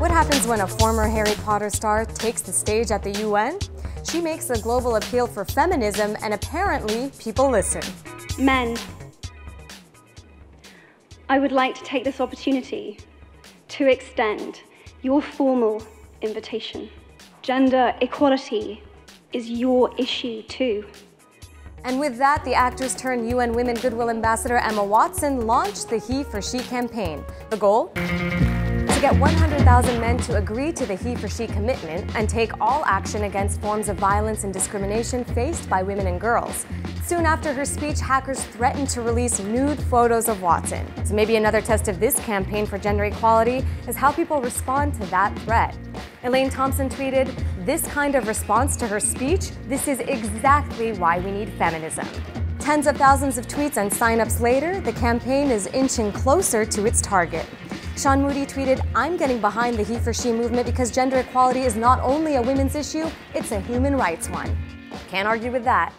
What happens when a former Harry Potter star takes the stage at the UN? She makes a global appeal for feminism, and apparently, people listen. Men, I would like to take this opportunity to extend your formal invitation. Gender equality is your issue too. And with that, the actors turned UN Women Goodwill Ambassador Emma Watson launched the He for She campaign. The goal? Get 100,000 men to agree to the He for She commitment and take all action against forms of violence and discrimination faced by women and girls. Soon after her speech, hackers threatened to release nude photos of Watson. So maybe another test of this campaign for gender equality is how people respond to that threat. Elaine Thompson tweeted, This kind of response to her speech, this is exactly why we need feminism. Tens of thousands of tweets and signups later, the campaign is inching closer to its target. Sean Moody tweeted, I'm getting behind the He for She movement because gender equality is not only a women's issue, it's a human rights one. Can't argue with that.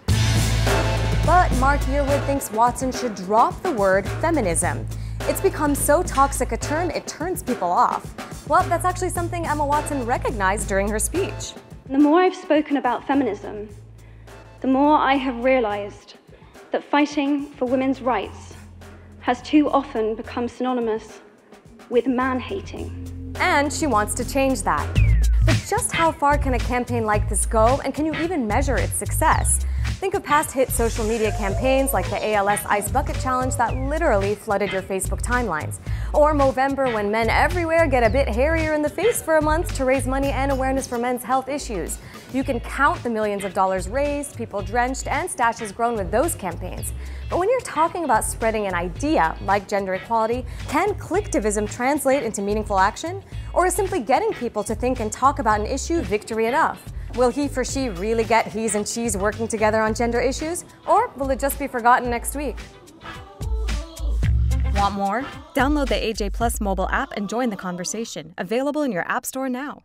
But Mark Yearwood thinks Watson should drop the word feminism. It's become so toxic a term, it turns people off. Well, that's actually something Emma Watson recognized during her speech. The more I've spoken about feminism, the more I have realized that fighting for women's rights has too often become synonymous with man hating. And she wants to change that. But just how far can a campaign like this go, and can you even measure its success? Think of past hit social media campaigns like the ALS Ice Bucket Challenge that literally flooded your Facebook timelines. Or Movember when men everywhere get a bit hairier in the face for a month to raise money and awareness for men's health issues. You can count the millions of dollars raised, people drenched, and stashes grown with those campaigns. But when you're talking about spreading an idea like gender equality, can clicktivism translate into meaningful action? Or is simply getting people to think and talk about an issue victory enough? Will he for she really get he's and she's working together on gender issues? Or will it just be forgotten next week? Want more? Download the AJ Plus mobile app and join the conversation. Available in your App Store now.